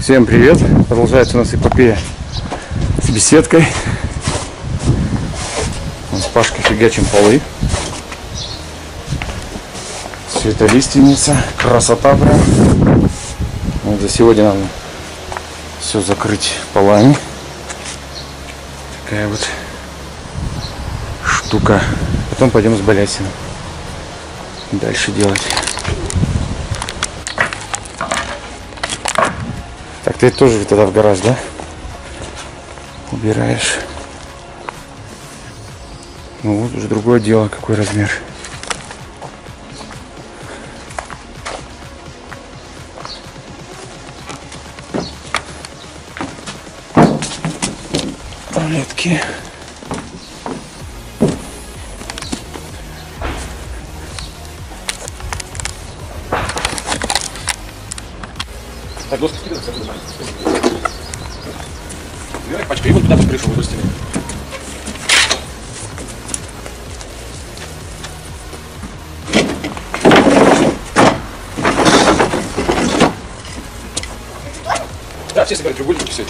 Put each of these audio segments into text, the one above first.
Всем привет! Продолжается у нас эпопея с беседкой. С Пашкой фигачим полы. Все это лиственница, красота прям. Вот за сегодня надо все закрыть полами. Такая вот штука. Потом пойдем с балясином дальше делать. Ты тоже тогда в гараж, да? Убираешь. Ну вот уже другое дело, какой размер. Таблетки. Так, доски скидываются, я буду Убирай пачка, и вон туда под крышу выбросьте. Да, все собирают треугольники, все.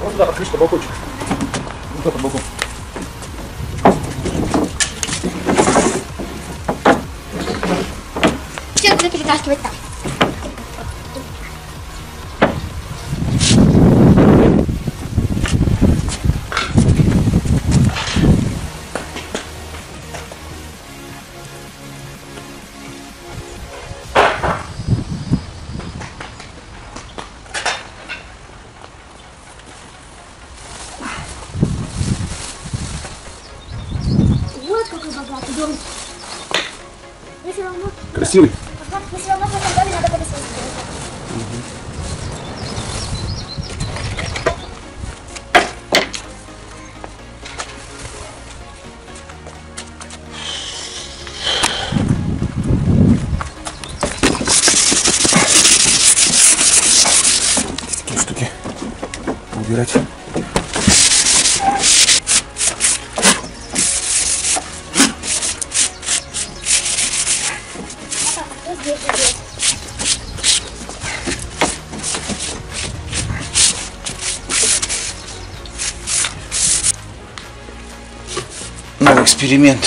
Вот туда, под крышку, балкончик. Под балкон. Все буду перетаскивать так. Равно, Новый эксперимент.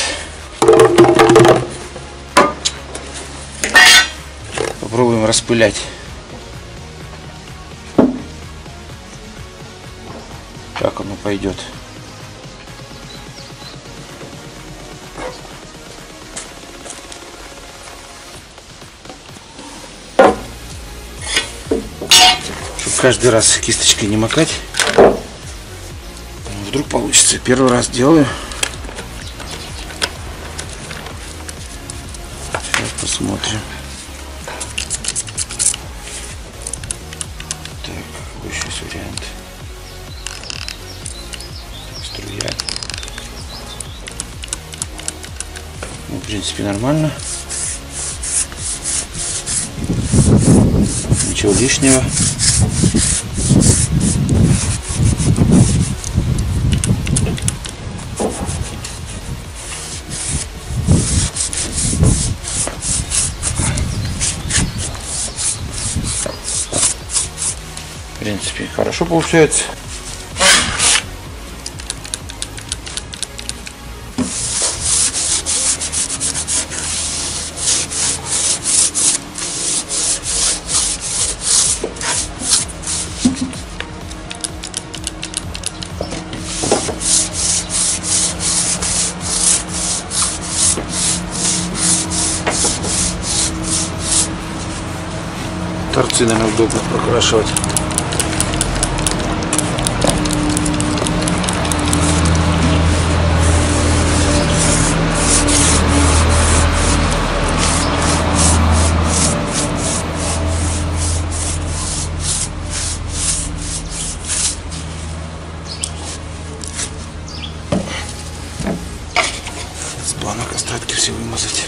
Попробуем распылять. Как оно пойдет. Каждый раз кисточкой не макать. Вдруг получится. Первый раз делаю. Посмотрим. Так, какой сейчас вариант? Струя. Ну, в принципе, нормально. Ничего лишнего. Принципе, хорошо получается. Торцы, наверное, удобно прокрашивать. С банок остатки все вымазать.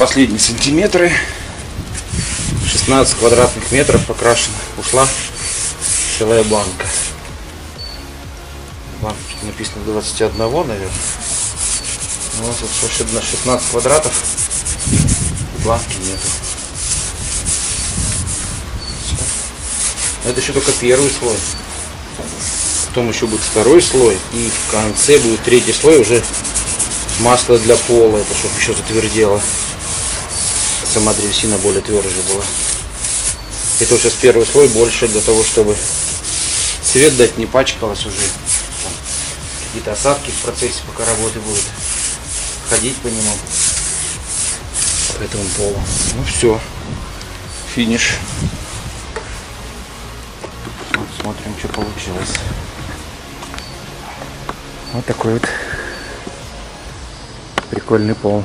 Последние сантиметры. 16 квадратных метров покрашена. Ушла целая банка. Баночка написано 21, наверное. Ну, У нас вот на 16 квадратов. Банки нету. Это еще только первый слой. Потом еще будет второй слой. И в конце будет третий слой уже масло для пола. Это чтобы еще затвердело. Сама древесина более тверже была. Это вот сейчас первый слой больше для того, чтобы цвет дать не пачкалось уже. Какие-то осадки в процессе, пока работы будут. Ходить по нему. По этому полу. Ну все. Финиш. Вот смотрим, что получилось. Вот такой вот прикольный пол.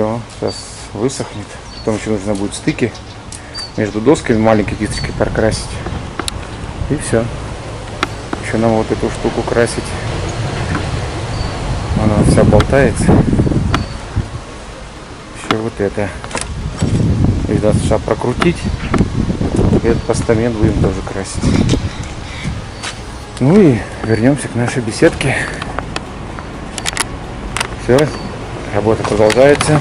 Все, сейчас высохнет. Потом еще нужно будет стыки между досками маленькой кисточкой прокрасить. И все. Еще нам вот эту штуку красить. Она вся болтается. Еще вот это. И надо сначала прокрутить. И этот постамент будем тоже красить. Ну и вернемся к нашей беседке. Все, работа продолжается.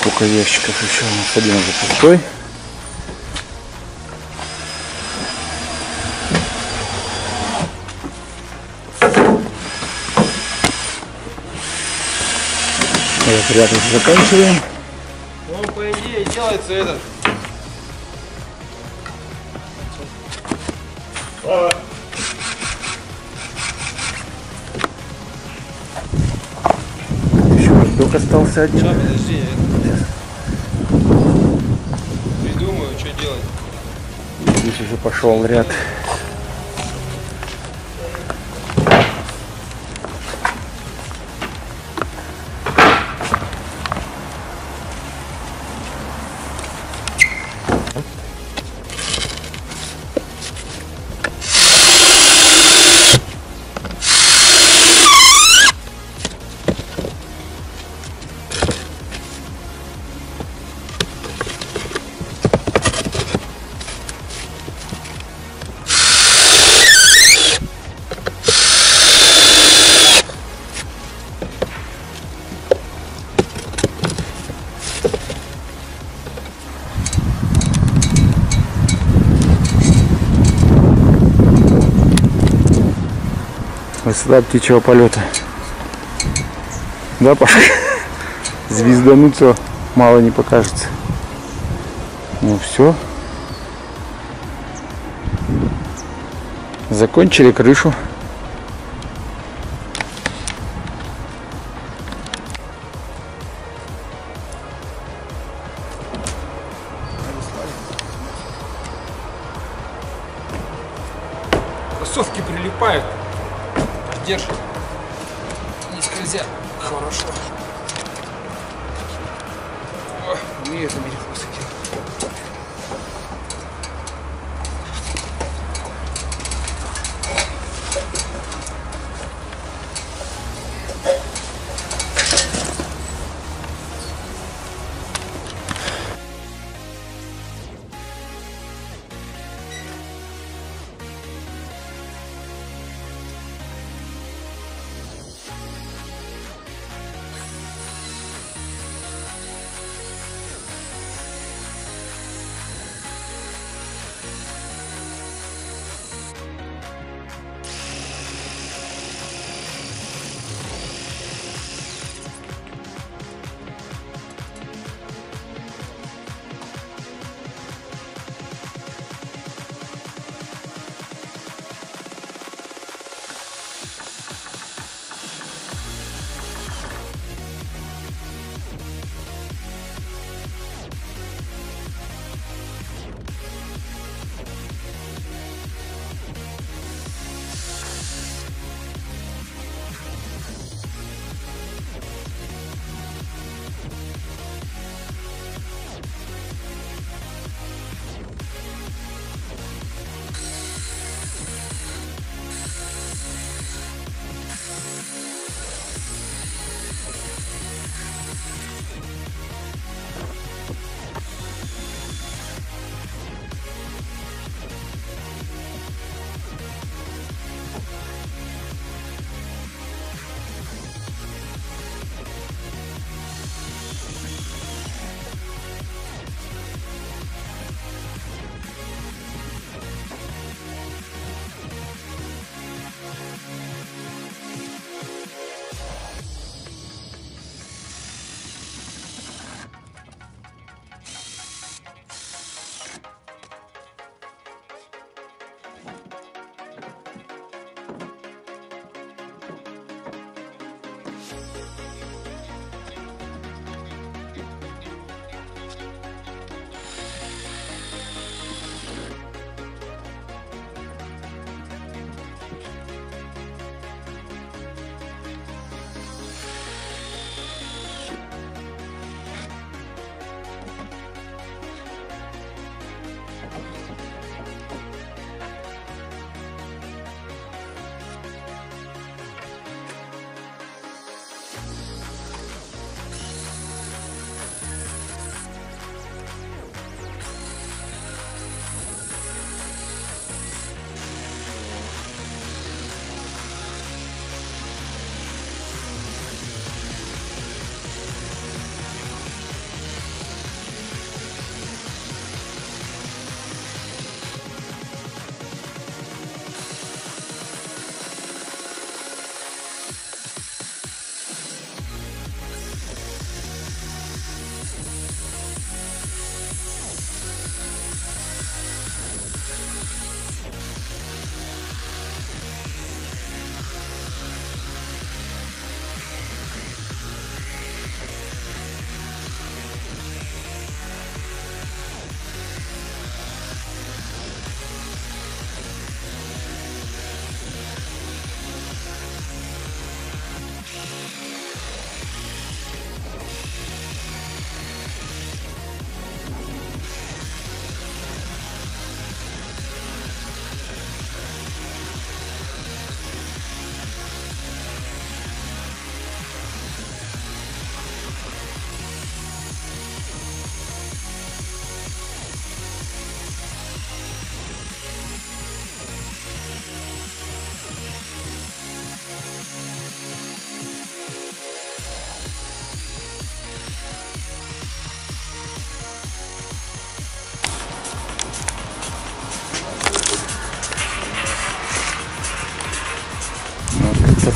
Сколько ящиков еще? У нас один уже пустой. Мероприятие заканчиваем. Ну, по идее, делается этот. Воздух остался один. Сейчас, подожди, я придумаю, что делать. Здесь уже пошел ряд. Высота птичьего полета. Да, Пашка? Звездануться мало не покажется. Ну все. Закончили крышу. Держи. Не скользят. Хорошо. О, и это меня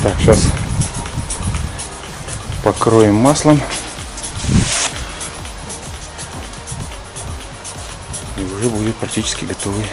Так, сейчас покроем маслом. И уже будет практически готовый